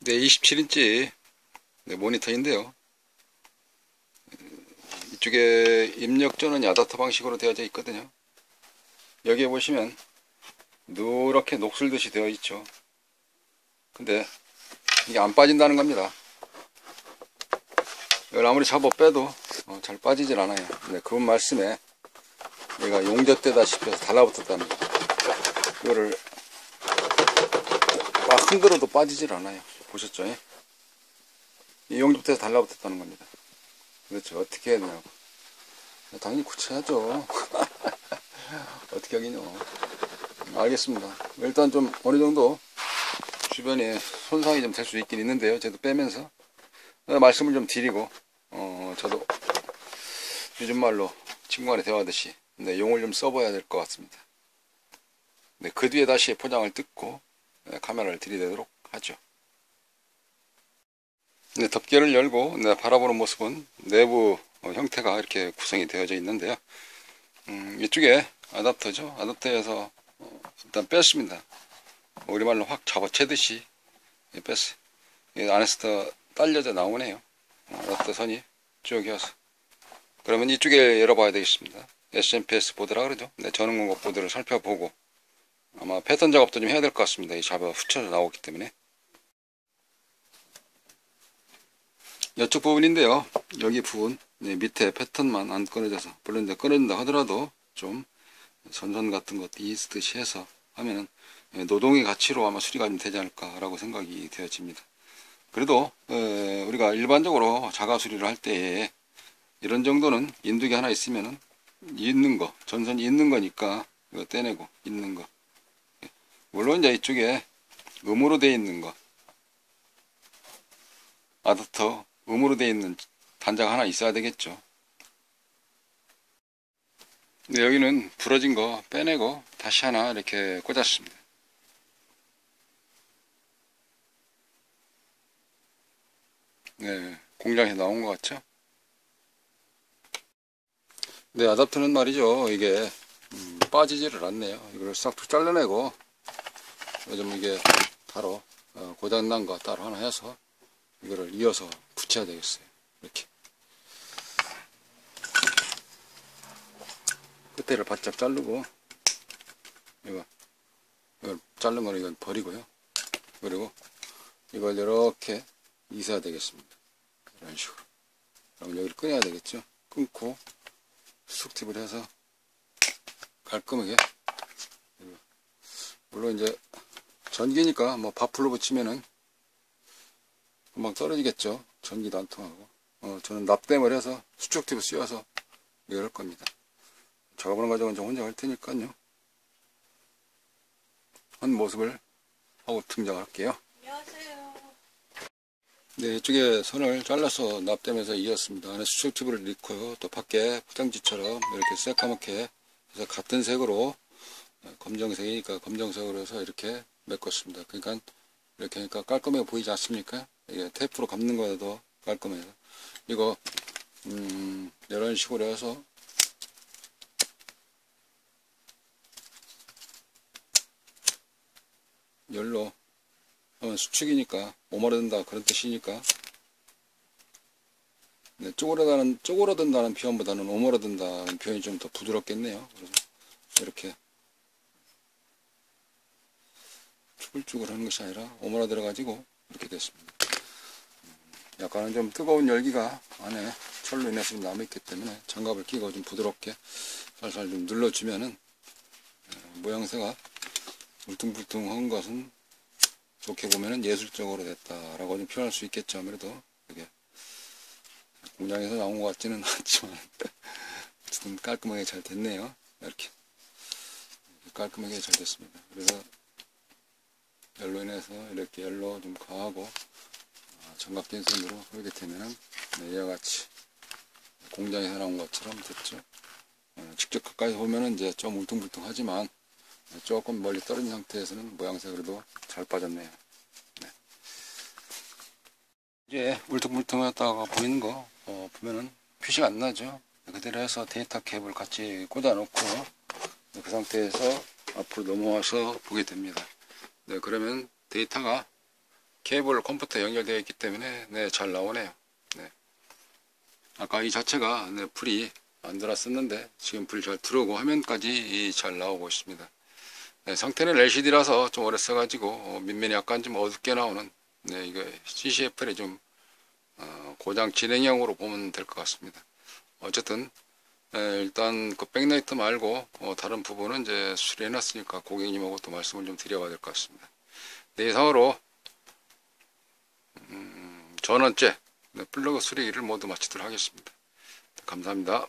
네, 27인치 네, 모니터인데요. 이쪽에 입력 전원이 아다터 방식으로 되어져 있거든요. 여기에 보시면 누렇게 녹슬듯이 되어 있죠. 근데 이게 안 빠진다는 겁니다. 이걸 아무리 잡아 빼도 어, 잘 빠지질 않아요. 근데 그분 말씀에 얘가 용접되다시피 해서 달라붙었답니다. 이거를 막 흔들어도 빠지질 않아요. 보셨죠? 이 용접돼서 달라붙었다는 겁니다. 그렇죠. 어떻게 해야 되냐고. 당연히 고쳐야죠. 어떻게 하긴요. 알겠습니다. 일단 좀 어느 정도 주변에 손상이 좀 될 수 있긴 있는데요. 저도 빼면서 말씀을 좀 드리고 어 저도 요즘 말로 친구간에 대화하듯이 네, 용을 좀 써봐야 될 것 같습니다. 네, 그 뒤에 다시 포장을 뜯고 네, 카메라를 들이대도록 하죠. 네, 덮개를 열고 네, 바라보는 모습은 내부 어, 형태가 이렇게 구성이 되어져 있는데요. 음, 이쪽에 아답터죠. 아답터에서 어, 일단 뺐습니다. 우리말로 확 잡아채듯이 뺐어요. 안에서 딸려져 나오네요. 아답터 선이 쭉 이어서. 그러면 이쪽에 열어봐야 되겠습니다. SMPS 보드라 그러죠. 네, 전원공급 보드를 살펴보고 아마 패턴 작업도 좀 해야 될 것 같습니다. 이 잡아 흩쳐져 나오기 때문에. 이쪽 부분인데요. 여기 부분 네, 밑에 패턴만 안 물론 이제 끊어진다 하더라도 좀 전선 같은 것도 있듯이 해서 하면은 예, 노동의 가치로 아마 수리가 좀 되지 않을까라고 생각이 되어집니다. 그래도 에, 우리가 일반적으로 자가 수리를 할 때에 이런 정도는 인두기 하나 있으면은 있는 거 전선이 있는 거니까 이거 떼내고 있는 거 예. 물론 이제 이쪽에 음으로 되어 있는 거 아다터 음으로 되어 있는 단자가 하나 있어야 되겠죠. 근데 여기는 부러진 거 빼내고 다시 하나 이렇게 꽂았습니다. 네, 공장에서 나온 것 같죠? 네, 아답터는 말이죠. 이게 음, 빠지지를 않네요. 이걸 싹 잘라내고 요즘 이게 바로 어, 고장난 거 따로 하나 해서 이거를 이어서 붙여야 되겠어요. 이렇게. 끝에를 바짝 자르고, 이거, 이걸 거는 이건 버리고요. 그리고 이걸 이렇게 이사야 되겠습니다. 이런 식으로. 그럼 여기를 끊어야 되겠죠. 끊고, 수축팁을 해서 깔끔하게. 물론 이제 전기니까 뭐 바풀로 붙이면은 금방 떨어지겠죠. 전기도 안 통하고. 어, 저는 납땜을 해서 수축 팁을 씌워서 이럴 겁니다. 작업하는 과정은 좀 혼자 할 테니까요. 한 모습을 하고 등장할게요. 안녕하세요. 네, 이쪽에 선을 잘라서 납땜해서 이었습니다. 안에 수축 팁을 넣고요. 또 밖에 포장지처럼 이렇게 새까맣게 해서 같은 색으로 검정색이니까 검정색으로 해서 이렇게 메꿨습니다. 그러니까 이렇게 하니까 깔끔해 보이지 않습니까? 이게 테이프로 감는 거에도 깔끔해요. 이거 음, 이런 식으로 해서 열로 수축이니까 오므려든다 그런 뜻이니까 네, 쪼그러다는 쪼그러든다는 표현보다는 오므려든다는 표현이 좀 더 부드럽겠네요. 그래서 이렇게 쭈글쭈글 하는 것이 아니라 오므라들어 가지고 이렇게 됐습니다. 약간은 좀 뜨거운 열기가 안에 철로 인해서 좀 남아있기 때문에 장갑을 끼고 좀 부드럽게 살살 좀 눌러주면은 모양새가 울퉁불퉁한 것은 좋게 보면은 예술적으로 됐다라고 좀 표현할 수 있겠죠. 아무래도 이게 공장에서 나온 것 같지는 않지만 좀 깔끔하게 잘 됐네요. 이렇게 깔끔하게 잘 됐습니다. 그래서 열로 인해서 이렇게 열로 좀 가하고 정갑된 손으로 흐르게 되면 네, 이와 같이 공장에서 나온 것처럼 됐죠. 어, 직접 가까이 보면 이제 좀 울퉁불퉁하지만 조금 멀리 떨어진 상태에서는 모양새 그래도 잘 빠졌네요. 네. 이제 울퉁불퉁하다가 보이는 거 어, 보면은 표시가 안 나죠. 그대로 해서 데이터 캡을 같이 꽂아 놓고 그 상태에서 앞으로 넘어와서 보게 됩니다. 네, 그러면 데이터가 케이블 컴퓨터 연결되어 있기 때문에 네, 잘 나오네요. 네. 아까 이 자체가 네, 불이 안 들어왔었는데 지금 불 잘 들어오고 화면까지 잘 나오고 있습니다. 네, 상태는 LCD라서 좀 오래 써가지고 어, 밑면이 약간 좀 어둡게 나오는 네, 이거 CCFL의 좀 어, 고장 진행형으로 보면 될 것 같습니다. 어쨌든 네, 일단 그 백라이트 말고 어, 다른 부분은 이제 수리해 놨으니까 고객님하고 또 말씀을 좀 드려봐야 될 것 같습니다. 네, 이상으로 음, 전원째 네, 플러그 수리를 모두 마치도록 하겠습니다. 감사합니다.